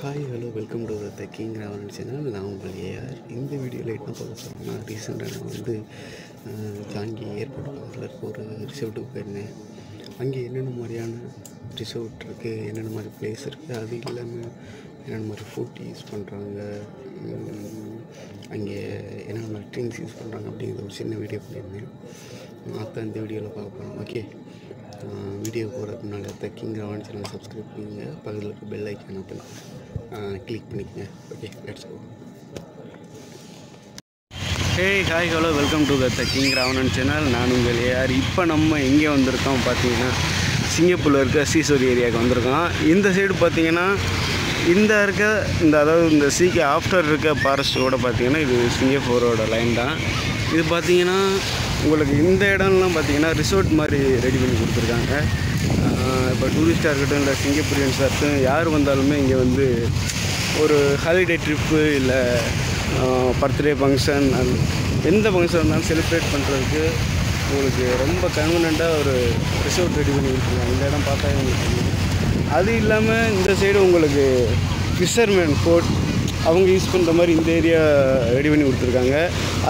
Hi hello welcome to the king Ravan channel நான் உங்கள் AR இந்த வீடியோவில் என்ன பார்க்க போகிறோம்னா ரீசெண்டாக நான் வந்து ஜாங்கி ஏர்போர்ட் பக்கத்தில் இருக்க ஒரு ரிசோர்ட்டுக்கு போயிருந்தேன். அங்கே என்னென்ன மாதிரியான ரிசோர்ட் இருக்குது என்னென்ன மாதிரி பிளேஸ் இருக்குது அது இல்லாமல் என்னென்ன மாதிரி ஃபுட் யூஸ் பண்ணுறாங்க அங்கே என்னென்ன மாதிரி ட்ரிங்க்ஸ் யூஸ் பண்ணுறாங்க அப்படிங்கிற ஒரு சின்ன வீடியோ பண்ணியிருந்தேன். அதான் இந்த வீடியோவில் பார்க்க போகிறோம் ஓகே வீடியோ போகிற முன்னாடி கிங் ரவான் சேனல் சப்ஸ்கிரைப் பண்ணுங்க. பக்கத்தில் இருக்க பெல் ஐக்கான் ஓப்பன் கிளிக் பண்ணிக்கோங்க. Okay let's go hey hi hello welcome to the king Ravanan channel நான் உங்கள் ஏஆர் இப்போ நம்ம எங்கே வந்திருக்கோம் பார்த்தீங்கன்னா சிங்கப்பூரில் இருக்க சீசோரி ஏரியாவுக்கு வந்திருக்கோம். இந்த சைடு பார்த்தீங்கன்னா இந்த இருக்க இந்த அதாவது இந்த சீக்கே ஆஃப்டர் இருக்க ஃபாரஸ்ட்டோட பார்த்தீங்கன்னா இது சிங்கப்பூரோட லைன் தான். இது பார்த்தீங்கன்னா உங்களுக்கு இந்த இடம்லாம் பார்த்தீங்கன்னா ரிசோர்ட் மாதிரி ரெடி பண்ணி கொடுத்துருக்காங்க. இப்போ டூரிஸ்டாக இருக்கட்டும் இல்லை சிங்கப்பூரியன்ஸாக இருக்கட்டும் யார் வந்தாலுமே இங்கே வந்து ஒரு ஹாலிடே ட்ரிப்பு இல்லை பர்த்டே ஃபங்க்ஷன் அது எந்த ஃபங்க்ஷன் இருந்தாலும் செலிப்ரேட் பண்ணுறதுக்கு உங்களுக்கு ரொம்ப கன்வீனண்ட்டாக ஒரு ரிசோர்ட் ரெடி பண்ணி கொடுத்துருக்காங்க. இந்த இடம் பார்த்தா உங்களுக்கு அது இல்லாமல் இந்த சைடு உங்களுக்கு ஃபிஷர்மேன் ஃபோர்ட் அவங்க யூஸ் பண்ணுற மாதிரி இந்த ஏரியா ரெடி பண்ணி கொடுத்துருக்காங்க.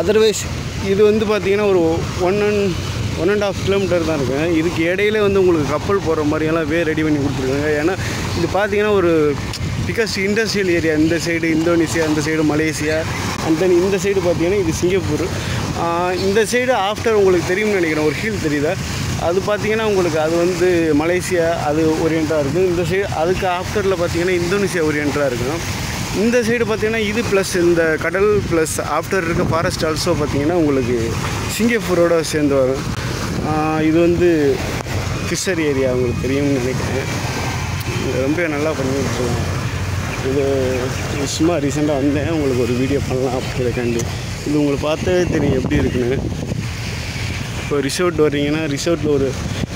அதர்வைஸ் இது வந்து பார்த்திங்கன்னா ஒரு one and one and half kilometre தான் இருக்கும் இதுக்கு இடையில வந்து உங்களுக்கு கப்பல் போகிற மாதிரியெல்லாம் வே ரெடி பண்ணி கொடுத்துருக்காங்க. ஏன்னா இது பார்த்திங்கன்னா ஒரு பிகாஸ் இண்டஸ்ட்ரியல் ஏரியா இந்த சைடு இந்தோனேஷியா இந்த சைடு மலேசியா அண்ட் தென் இந்த சைடு பார்த்தீங்கன்னா இது சிங்கப்பூர். இந்த சைடு ஆஃப்டர் உங்களுக்கு தெரியும்னு நினைக்கிறேன். ஒரு ஹில் தெரியுதா? அது பார்த்தீங்கன்னா உங்களுக்கு அது வந்து மலேசியா அது ஓரியண்டாக இருக்கும். இந்த சைடு அதுக்கு ஆஃப்டரில் பார்த்திங்கன்னா இந்தோனேஷியா ஓரியண்டாக இருக்கும். இந்த சைடு பார்த்திங்கன்னா இது ப்ளஸ் இந்த கடல் ப்ளஸ் ஆஃப்டர் இருக்க ஃபாரஸ்ட் ஆல்சோ பார்த்திங்கன்னா உங்களுக்கு சிங்கப்பூரோட சேர்ந்து வரும். இது வந்து ஃபிஷர் ஏரியா உங்களுக்கு தெரியும்னு நினைக்கிறேன். இது ரொம்ப நல்லா பண்ணி இது சும்மா ரீசெண்டாக வந்தேன். உங்களுக்கு ஒரு வீடியோ பண்ணலாம் அப்படிங்கிறக்காண்டி இது உங்களை பார்த்தாவே தெரியும் எப்படி இருக்குன்னு. இப்போ ரிசோர்ட் வர்றீங்கன்னா ரிசோர்ட்டில் ஒரு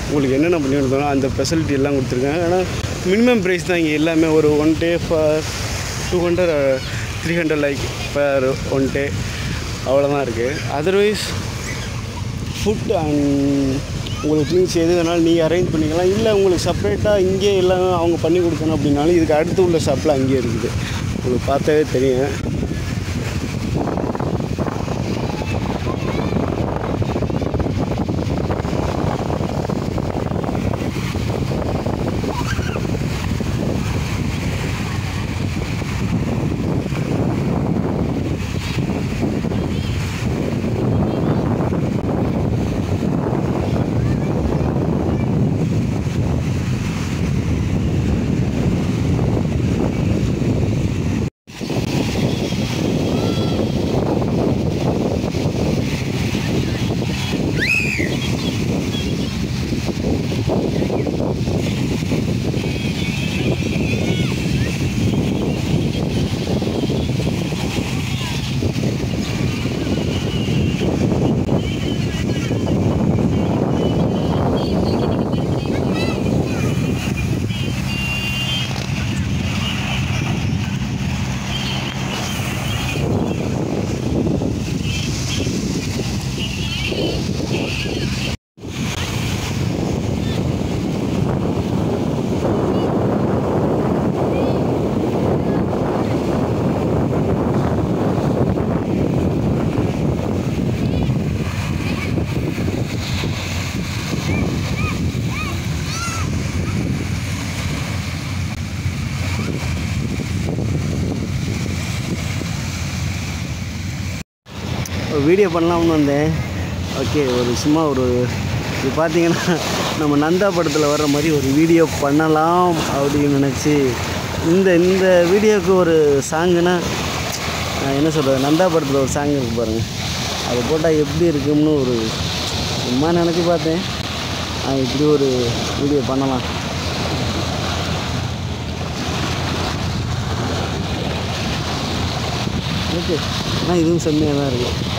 உங்களுக்கு என்னென்ன பண்ணி கொடுத்தாலும் அந்த ஃபெசிலிட்டி எல்லாம் கொடுத்துருக்காங்க. ஆனால் மினிமம் ப்ரைஸ் தான் இங்கே எல்லாமே. ஒரு one day for two hundred three hundred like per one day அவ்வளோதான் இருக்குது அதர்வைஸ் ஃபுட் அண்ட் உங்களுக்கு திங்ஸ் எது வேணாலும் நீங்கள் அரேஞ்ச் பண்ணிக்கலாம். இல்லை உங்களுக்கு செப்பரேட்டாக இங்கே எல்லாம் அவங்க பண்ணி கொடுக்கணும் அப்படின்னாலும் இதுக்கு அடுத்து உள்ள ஷாப்பில் அங்கேயே இருக்குது. உங்களுக்கு பார்த்தாவே தெரியும். ஒரு வீடியோ பண்ணலாம்னு வந்தேன். ஓகே ஒரு சும்மா ஒரு இது பார்த்தீங்கன்னா நம்ம நந்தா படத்தில் வர்ற மாதிரி ஒரு வீடியோ பண்ணலாம் அப்படின்னு நினச்சி இந்த இந்த வீடியோவுக்கு ஒரு சாங்குனா நான் என்ன சொல்கிறது நந்தா படத்தில் ஒரு சாங் இருக்கு பாருங்கள் அது போட்டால் எப்படி இருக்கும்னு ஒரு சும்மா நினச்சி பார்த்தேன். நான் இப்படி ஒரு வீடியோ பண்ணலாம். ஓகே. ஆனால் இதுவும் செம்மையாக தான் இருக்குது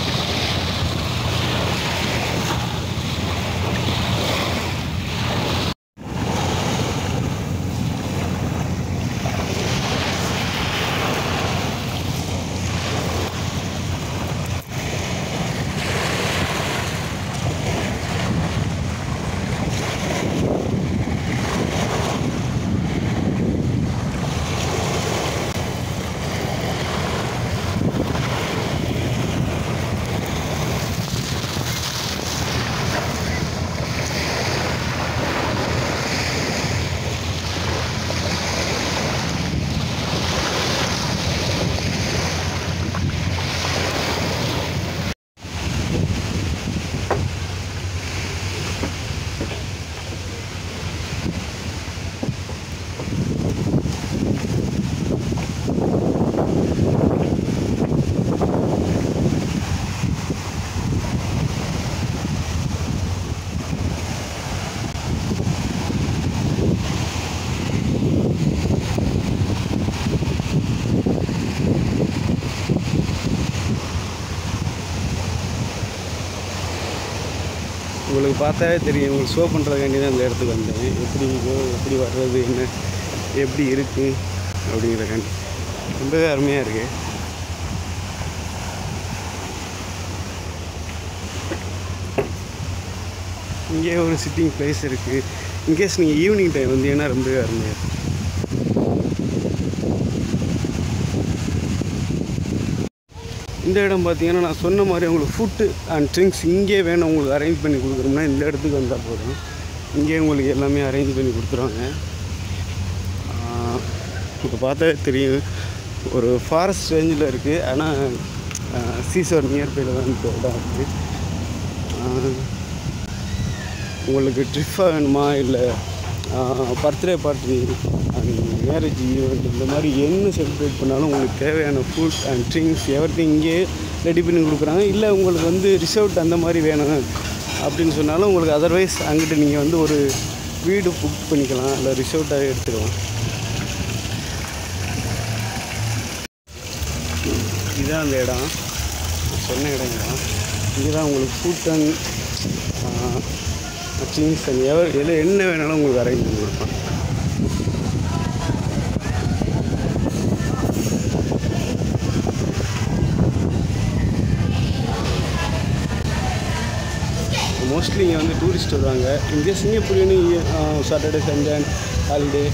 உங்களுக்கு பார்த்தாவே தெரியும் உங்களுக்கு ஷோ பண்ணுறதுக்காண்டி தான் இந்த இடத்துக்கு வந்தேன். எப்படி எப்படி வர்றது என்ன எப்படி இருக்குது அப்படிங்கிறக்காண்டி ரொம்பவே அருமையாக இருக்குது இங்கே ஒரு சிட்டிங் பிளேஸ் இருக்குது இன்கேஸ் நீங்கள் ஈவினிங் டைம் வந்தீங்கன்னா ரொம்பவே அருமையாக இருக்கும். இந்த இடம் பார்த்தீங்கன்னா நான் சொன்ன மாதிரி உங்களுக்கு ஃபுட்டு அண்ட் ட்ரிங்க்ஸ் இங்கே வேணும் உங்களுக்கு அரேஞ்ச் பண்ணி கொடுக்குறோம்னா இந்த இடத்துக்கு வந்தால் போதும். இங்கே உங்களுக்கு எல்லாமே அரேஞ்ச் பண்ணி கொடுத்துருவாங்க. இப்போ பார்த்தா தெரியும். ஒரு ஃபாரஸ்ட் ரேஞ்சில் இருக்குது ஆனால் சீசர் நியர்பையில் தான் இந்த இடம் இருக்குது உங்களுக்கு ட்ரிப்பாக வேணுமா இல்லை பர்த்டே பார்ட்டி மேரேஜ் ஈவெண்ட் இந்த மாதிரி என்ன செலிப்ரேட் பண்ணாலும் உங்களுக்கு தேவையான ஃபுட் அண்ட் ட்ரிங்க்ஸ் எவ்ரி இங்கேயே ரெடி பண்ணி கொடுக்குறாங்க. இல்லை உங்களுக்கு வந்து ரிசர்வ்ட் அந்த மாதிரி வேணும் அப்படின்னு சொன்னாலும் உங்களுக்கு அதர்வைஸ் அங்கிட்டு நீங்கள் வந்து ஒரு வீடு புக் பண்ணிக்கலாம். இல்லை ரிசர்வ்ட்டாக எடுத்துக்கலாம். இதுதான் அந்த இடம். சொன்ன இடம் தான் இங்கே தான் உங்களுக்கு food and drinks and ever எதில் என்ன வேணாலும் உங்களுக்கு அரேஞ்ச் பண்ணி கொடுப்பான் மோஸ்ட்லி இங்கே வந்து டூரிஸ்ட் வருவாங்க. இங்கே சிங்கப்பூர்னு சாட்டர்டே சண்டே ஹாலிடே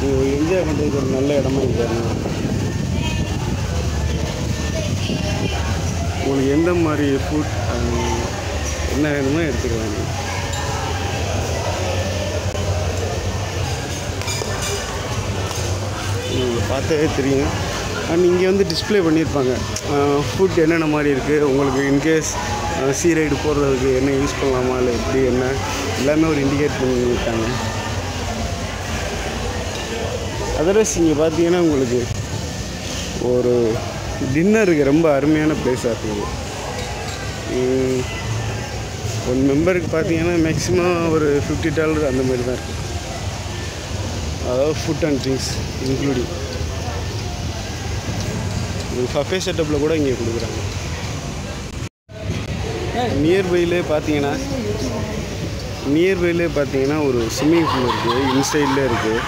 நீங்கள் என்ஜாய் பண்ணுறதுக்கு ஒரு நல்ல இடமா இருக்காருங்க உங்களுக்கு எந்த மாதிரி ஃபுட் என்ன வேணுமோ எடுத்துக்கலாம் நீங்கள் உங்களுக்கு பார்த்தாவே தெரியும். அண்ட் இங்கே வந்து டிஸ்ப்ளே பண்ணியிருப்பாங்க. ஃபுட் என்னென்ன மாதிரி இருக்குது உங்களுக்கு இன்கேஸ் சீரைடு போடுறதுக்கு என்ன யூஸ் பண்ணலாமா இல்லை எப்படி என்ன? எல்லாமே ஒரு இண்டிகேட் பண்ணியிருக்காங்க. அதர்வைஸ் இங்கே பார்த்தீங்கன்னா உங்களுக்கு ஒரு டின்னருக்கு ரொம்ப அருமையான பிளேஸாக இருக்குது. ஒன் மெம்பருக்கு பார்த்தீங்கன்னா மேக்ஸிமம் ஒரு ஃபிஃப்டி டாலர் அந்த மாதிரி தான் இருக்குது அதாவது food and drinks including buffet செட்டப்பில் கூட இங்கே கொடுக்குறாங்க. நியர்பைலே பார்த்தீங்கன்னா நியர்பைலே பார்த்தீங்கன்னா ஒரு ஸ்விம்மிங் பூல் இருக்குது இன்சைட்லேயே இருக்குது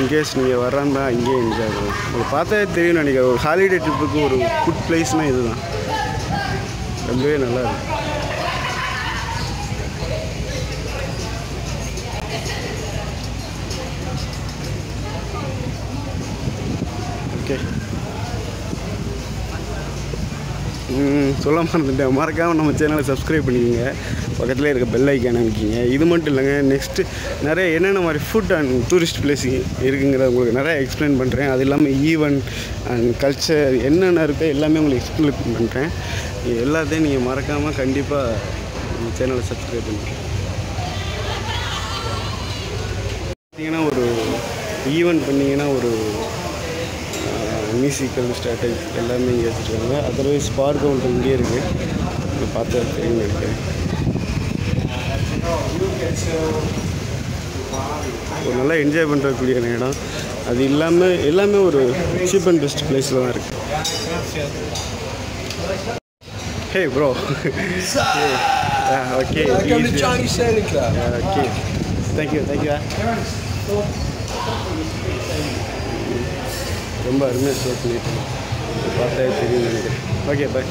இன்கேஸ் நீங்கள் வர்றாந்தா இங்கேயே என்ஜாய் பண்ணலாம். உங்களுக்கு பார்த்தாவே தெரியும் நினைக்கிறேன். ஒரு ஹாலிடே ட்ரிப்புக்கு ஒரு குட் பிளேஸ்னால் இதுதான். ரொம்பவே நல்லா சொல்ல மறந்துட்டேன் மறக்காமல் நம்ம சேனலை சப்ஸ்கிரைப் பண்ணிக்கோங்க. பக்கத்தில் இருக்க பெல் ஐக்கான அமைக்கிங்க. இது மட்டும் இல்லைங்க நெக்ஸ்ட்டு நிறைய என்னென்ன மாதிரி ஃபுட் அண்ட் டூரிஸ்ட் பிளேஸ் இருக்குங்கிறத உங்களுக்கு நிறைய எக்ஸ்பிளைன் பண்ணுறேன் அது இல்லாமல் ஈவெண்ட் அண்ட் கல்ச்சர் என்னென்ன இருக்கோ எல்லாமே உங்களுக்கு எக்ஸ்பிளைன் பண்ணுறேன் எல்லாத்தையும் நீங்கள் மறக்காமல் கண்டிப்பாக நம்ம சேனலை சப்ஸ்கிரைப் பண்ணுங்க பார்த்தீங்கன்னா ஒரு ஈவெண்ட் பண்ணிங்கன்னா ஒரு மியூசிக்கல் ஸ்ட்ராட்டஜி எல்லாமே இங்கே வச்சுருக்காங்க அதர்வைஸ் பார்க் கவுண்டர் இங்கேயே இருக்குது இங்கே பார்த்தா தெரியும் ஒரு நல்லா என்ஜாய் பண்ணுறக்கூடிய இடம். அது இல்லாமல் எல்லாமே ஒரு சீப் அண்ட் பெஸ்ட் பிளேஸில் தான் இருக்குது hey bro okay. Okay thank you thank you ரொம்ப அருமையாக ஷோ பண்ணிட்டு பார்த்தாலே தெரியும் நினைக்கிறேன். Okay bye